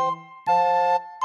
Música